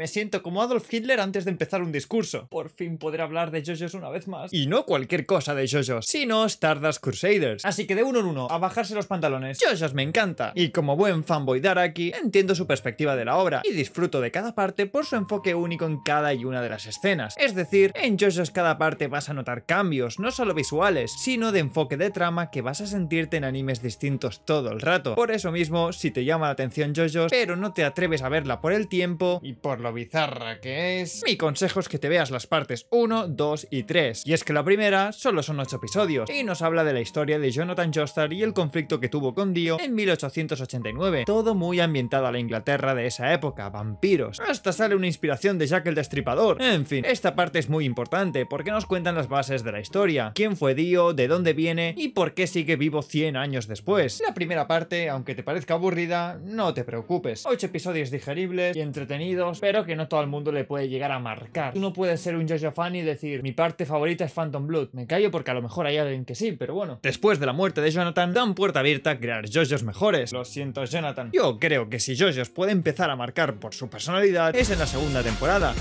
Me siento como Adolf Hitler antes de empezar un discurso. Por fin poder hablar de JoJo's una vez más. Y no cualquier cosa de JoJo's, sino Stardust Crusaders. Así que de uno en uno, a bajarse los pantalones. JoJo's me encanta. Y como buen fanboy de Araki, entiendo su perspectiva de la obra y disfruto de cada parte por su enfoque único en cada y una de las escenas. Es decir, en JoJo's cada parte vas a notar cambios, no solo visuales, sino de enfoque de trama que vas a sentirte en animes distintos todo el rato. Por eso mismo, si te llama la atención JoJo's, pero no te atreves a verla por el tiempo y por lo bizarra que es, mi consejo es que te veas las partes 1, 2 y 3. Y es que la primera solo son 8 episodios y nos habla de la historia de Jonathan Joestar y el conflicto que tuvo con Dio en 1889, todo muy ambientado a la Inglaterra de esa época, vampiros. Hasta sale una inspiración de Jack el Destripador. En fin, esta parte es muy importante porque nos cuentan las bases de la historia, quién fue Dio, de dónde viene y por qué sigue vivo 100 años después. La primera parte, aunque te parezca aburrida, no te preocupes. 8 episodios digeribles y entretenidos, pero que no todo el mundo le puede llegar a marcar. Tú no puedes ser un JoJo fan y decir, mi parte favorita es Phantom Blood. Me callo porque a lo mejor hay alguien que sí, pero bueno. Después de la muerte de Jonathan, dan puerta abierta a crear JoJo's mejores. Lo siento, Jonathan. Yo creo que si JoJo's puede empezar a marcar por su personalidad, es en la segunda temporada.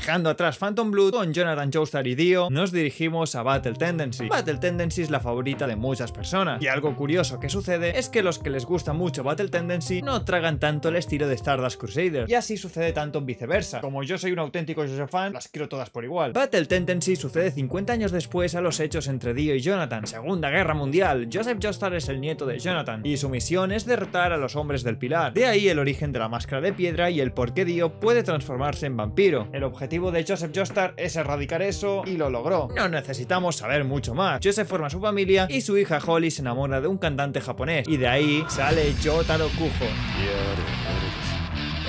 Dejando atrás Phantom Blood, con Jonathan Joestar y Dio, nos dirigimos a Battle Tendency. Battle Tendency es la favorita de muchas personas, y algo curioso que sucede es que los que les gusta mucho Battle Tendency no tragan tanto el estilo de Stardust Crusader, y así sucede tanto viceversa. Como yo soy un auténtico JoJo fan, las quiero todas por igual. Battle Tendency sucede 50 años después a los hechos entre Dio y Jonathan, Segunda Guerra Mundial. Joseph Joestar es el nieto de Jonathan, y su misión es derrotar a los hombres del pilar. De ahí el origen de la máscara de piedra y el por qué Dio puede transformarse en vampiro. El objetivo de Joseph Joestar es erradicar eso y lo logró. No necesitamos saber mucho más. Joseph forma su familia y su hija Holly se enamora de un cantante japonés y de ahí sale Jotaro Kujo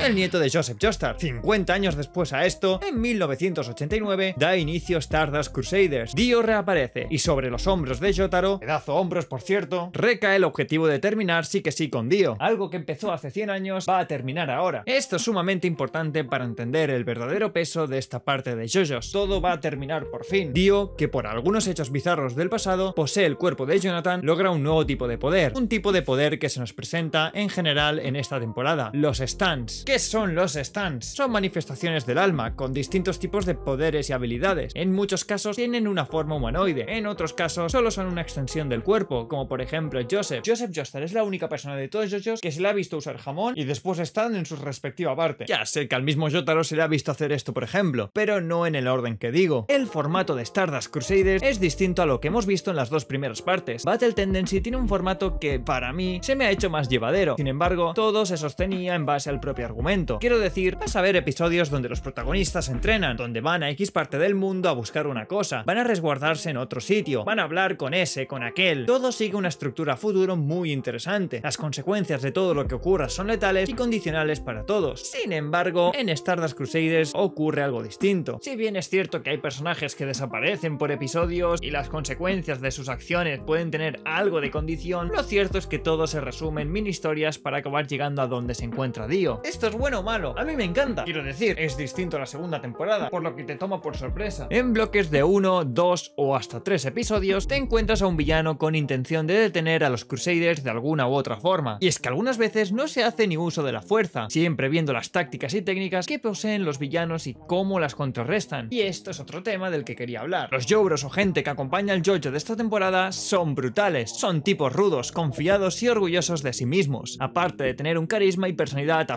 el nieto de Joseph Joestar. 50 años después a esto, en 1989, da inicio Stardust Crusaders. Dio reaparece, y sobre los hombros de Jotaro, pedazo hombros por cierto, recae el objetivo de terminar sí que sí con Dio. Algo que empezó hace 100 años va a terminar ahora. Esto es sumamente importante para entender el verdadero peso de esta parte de JoJo's. Todo va a terminar por fin. Dio, que por algunos hechos bizarros del pasado, posee el cuerpo de Jonathan, logra un nuevo tipo de poder. Un tipo de poder que se nos presenta en general en esta temporada, los stands ¿Qué son los stands? Son manifestaciones del alma, con distintos tipos de poderes y habilidades. En muchos casos tienen una forma humanoide, en otros casos solo son una extensión del cuerpo, como por ejemplo Joseph. Joseph Joestar es la única persona de todos ellos que se le ha visto usar jamón y después están en su respectiva parte. Ya sé que al mismo Jotaro se le ha visto hacer esto por ejemplo, pero no en el orden que digo. El formato de Stardust Crusaders es distinto a lo que hemos visto en las dos primeras partes. Battle Tendency tiene un formato que, para mí, se me ha hecho más llevadero. Sin embargo, todo se sostenía en base al propio argumento Quiero decir, vas a ver episodios donde los protagonistas entrenan, donde van a X parte del mundo a buscar una cosa, van a resguardarse en otro sitio, van a hablar con ese, con aquel. Todo sigue una estructura futuro muy interesante. Las consecuencias de todo lo que ocurra son letales y condicionales para todos. Sin embargo, en Stardust Crusaders ocurre algo distinto. Si bien es cierto que hay personajes que desaparecen por episodios y las consecuencias de sus acciones pueden tener algo de condición, lo cierto es que todo se resume en mini historias para acabar llegando a donde se encuentra Dio. Esto bueno o malo. A mí me encanta. Quiero decir, es distinto a la segunda temporada, por lo que te toma por sorpresa. En bloques de uno, dos o hasta tres episodios, te encuentras a un villano con intención de detener a los Crusaders de alguna u otra forma. Y es que algunas veces no se hace ni uso de la fuerza, siempre viendo las tácticas y técnicas que poseen los villanos y cómo las contrarrestan. Y esto es otro tema del que quería hablar. Los Jobros o gente que acompaña al Jojo de esta temporada son brutales. Son tipos rudos, confiados y orgullosos de sí mismos, aparte de tener un carisma y personalidad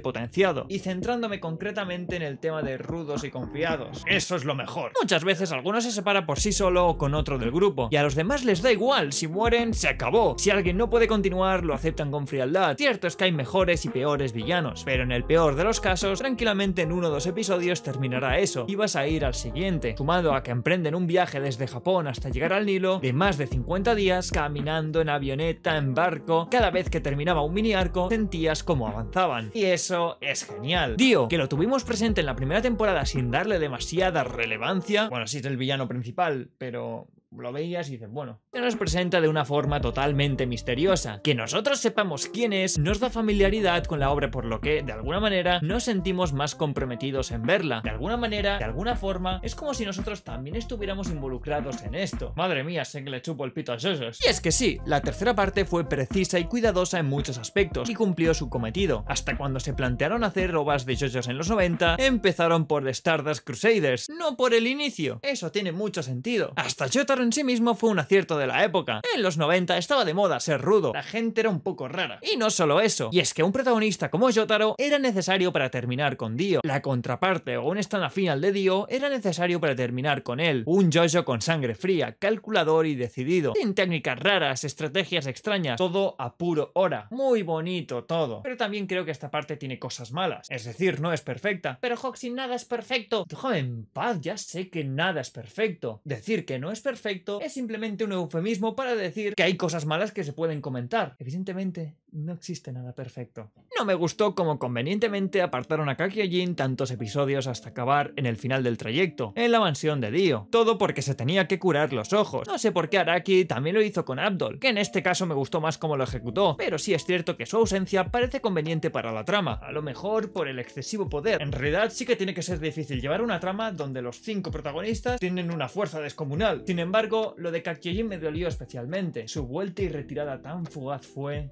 potenciado, y centrándome concretamente en el tema de rudos y confiados. Eso es lo mejor. Muchas veces alguno se separa por sí solo o con otro del grupo, y a los demás les da igual, si mueren, se acabó. Si alguien no puede continuar, lo aceptan con frialdad. Cierto es que hay mejores y peores villanos, pero en el peor de los casos, tranquilamente en uno o dos episodios terminará eso, y vas a ir al siguiente, sumado a que emprenden un viaje desde Japón hasta llegar al Nilo de más de 50 días caminando en avioneta, en barco, cada vez que terminaba un mini arco sentías cómo avanzaban. Y eso es genial. Dio, que lo tuvimos presente en la primera temporada sin darle demasiada relevancia, bueno, sí es el villano principal, pero lo veías y dices, bueno, se nos presenta de una forma totalmente misteriosa. Que nosotros sepamos quién es nos da familiaridad con la obra por lo que, de alguna manera, nos sentimos más comprometidos en verla. De alguna manera, de alguna forma, es como si nosotros también estuviéramos involucrados en esto. Madre mía, sé que le chupo el pito a Josos. Y es que sí, la tercera parte fue precisa y cuidadosa en muchos aspectos y cumplió su cometido. Hasta cuando se plantearon hacer robas de Josos en los 90, empezaron por The Stardust Crusaders, no por el inicio. Eso tiene mucho sentido. Hasta Jotaro en sí mismo fue un acierto de la época. En los 90 estaba de moda ser rudo, la gente era un poco rara. Y no solo eso, y es que un protagonista como Jotaro era necesario para terminar con Dio. La contraparte o un stand final de Dio era necesario para terminar con él. Un Jojo con sangre fría, calculador y decidido, sin técnicas raras, estrategias extrañas, todo a puro hora. Muy bonito todo. Pero también creo que esta parte tiene cosas malas. Es decir, no es perfecta. Pero Hoxie, nada es perfecto. Déjame en paz, ya sé que nada es perfecto. Decir que no es perfecto es simplemente un eufemismo para decir que hay cosas malas que se pueden comentar. Evidentemente, no existe nada perfecto. No me gustó como convenientemente apartaron a Kakyojin tantos episodios hasta acabar en el final del trayecto, en la mansión de Dio. Todo porque se tenía que curar los ojos. No sé por qué Araki también lo hizo con Abdol, que en este caso me gustó más como lo ejecutó, pero sí es cierto que su ausencia parece conveniente para la trama, a lo mejor por el excesivo poder. En realidad sí que tiene que ser difícil llevar una trama donde los cinco protagonistas tienen una fuerza descomunal. Sin embargo, lo de Kakyojin me dolió especialmente. Su vuelta y retirada tan fugaz fue...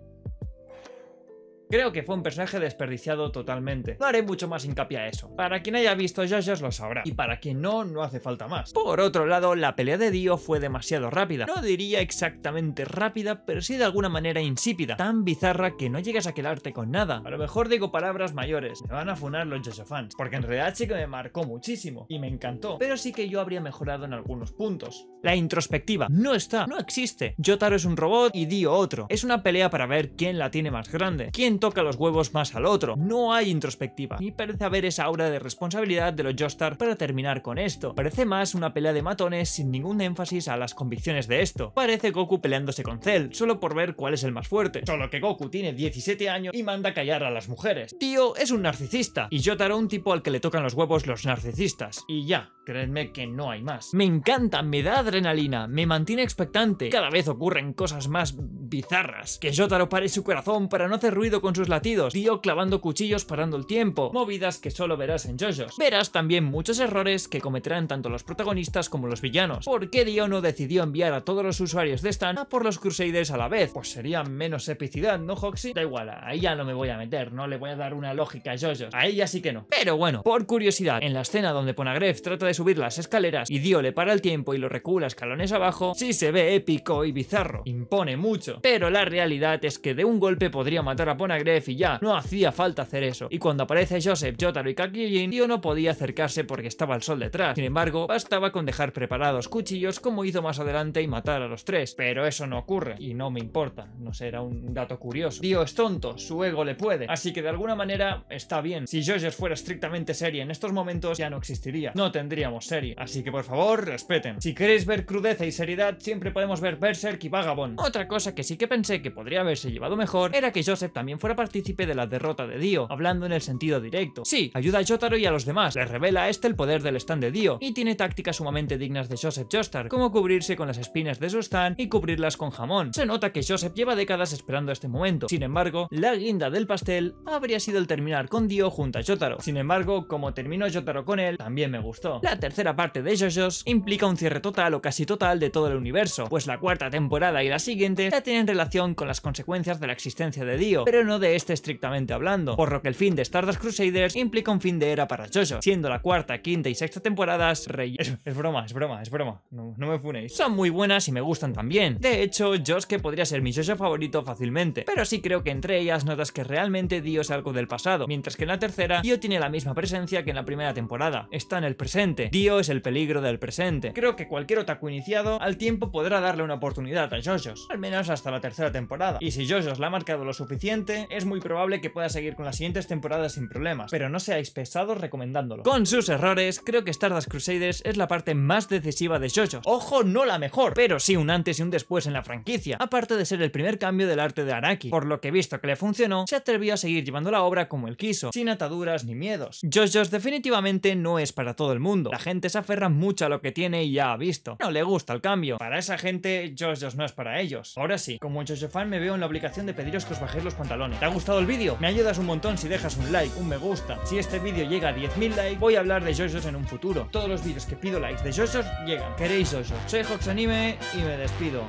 Creo que fue un personaje desperdiciado totalmente. No haré mucho más hincapié a eso. Para quien haya visto JoJo's lo sabrá. Y para quien no, no hace falta más. Por otro lado, la pelea de Dio fue demasiado rápida. No diría exactamente rápida, pero sí de alguna manera insípida. Tan bizarra que no llegas a quedarte con nada. A lo mejor digo palabras mayores. Me van a funar los JoJo fans. Porque en realidad sí que me marcó muchísimo. Y me encantó. Pero sí que yo habría mejorado en algunos puntos. La introspectiva. No está. No existe. Jotaro es un robot y Dio otro. Es una pelea para ver quién la tiene más grande. Quién toca los huevos más al otro. No hay introspectiva. Ni parece haber esa aura de responsabilidad de los Joestar para terminar con esto. Parece más una pelea de matones sin ningún énfasis a las convicciones de esto. Parece Goku peleándose con Cell, solo por ver cuál es el más fuerte. Solo que Goku tiene 17 años y manda callar a las mujeres. Tío es un narcisista y Jotaro un tipo al que le tocan los huevos los narcisistas. Y ya, creedme que no hay más. Me encanta, me da adrenalina, me mantiene expectante. Cada vez ocurren cosas más bizarras. Que Jotaro pare su corazón para no hacer ruido con sus latidos, Dio clavando cuchillos parando el tiempo, movidas que solo verás en JoJo's. Verás también muchos errores que cometerán tanto los protagonistas como los villanos. ¿Por qué Dio no decidió enviar a todos los usuarios de Stan a por los Crusaders a la vez? Pues sería menos epicidad, ¿no, Hoxie? Da igual, ahí ya no me voy a meter, no le voy a dar una lógica a JoJo's. A ella sí que no. Pero bueno, por curiosidad, en la escena donde Ponagref trata de subir las escaleras y Dio le para el tiempo y lo recula escalones abajo, sí se ve épico y bizarro. Impone mucho. Pero la realidad es que de un golpe podría matar a Ponagref y ya, no hacía falta hacer eso. Y cuando aparece Joseph, Jotaro y Kakyojin, Dio no podía acercarse porque estaba el sol detrás. Sin embargo, bastaba con dejar preparados cuchillos como hizo más adelante y matar a los tres. Pero eso no ocurre y no me importa, no sé, era un dato curioso. Dio es tonto, su ego le puede, así que de alguna manera está bien. Si JoJo's fuera estrictamente serie en estos momentos ya no existiría, no tendríamos serie. Así que por favor, respeten. Si queréis ver crudeza y seriedad, siempre podemos ver Berserk y Vagabond. Otra cosa que sí que pensé que podría haberse llevado mejor era que Joseph también fuera partícipe de la derrota de Dio, hablando en el sentido directo. Sí, ayuda a Jotaro y a los demás, le revela este el poder del stand de Dio, y tiene tácticas sumamente dignas de Joseph Joestar, como cubrirse con las espinas de su stand y cubrirlas con jamón. Se nota que Joseph lleva décadas esperando este momento. Sin embargo, la guinda del pastel habría sido el terminar con Dio junto a Jotaro. Sin embargo, como terminó Jotaro con él, también me gustó. La tercera parte de JoJo's implica un cierre total o casi total de todo el universo, pues la cuarta temporada y la siguiente ya relación con las consecuencias de la existencia de Dio, pero no de este estrictamente hablando, por lo que el fin de Stardust Crusaders implica un fin de era para JoJo, siendo la cuarta, quinta y sexta temporadas rey. Es, broma, es broma, es broma, no, no me funéis. Son muy buenas y me gustan también. De hecho, Josuke podría ser mi JoJo favorito fácilmente, pero sí creo que entre ellas notas que realmente Dio es algo del pasado, mientras que en la tercera Dio tiene la misma presencia que en la primera temporada, está en el presente. Dio es el peligro del presente. Creo que cualquier otaku iniciado al tiempo podrá darle una oportunidad a JoJo's, al menos hasta hasta la tercera temporada. Y si JoJo's la ha marcado lo suficiente, es muy probable que pueda seguir con las siguientes temporadas sin problemas, pero no seáis pesados recomendándolo. Con sus errores, creo que Stardust Crusaders es la parte más decisiva de JoJo. Ojo, no la mejor, pero sí un antes y un después en la franquicia, aparte de ser el primer cambio del arte de Araki. Por lo que visto que le funcionó, se atrevió a seguir llevando la obra como él quiso, sin ataduras ni miedos. JoJo's definitivamente no es para todo el mundo. La gente se aferra mucho a lo que tiene y ya ha visto. No le gusta el cambio. Para esa gente, JoJo's no es para ellos. Ahora sí, como JoJo fan me veo en la obligación de pediros que os bajéis los pantalones. ¿Te ha gustado el vídeo? Me ayudas un montón si dejas un like, un me gusta. Si este vídeo llega a 10.000 likes, voy a hablar de JoJo's en un futuro. Todos los vídeos que pido likes de JoJo's llegan. ¿Queréis JoJo? Soy Hox Anime y me despido.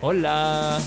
¡Hola!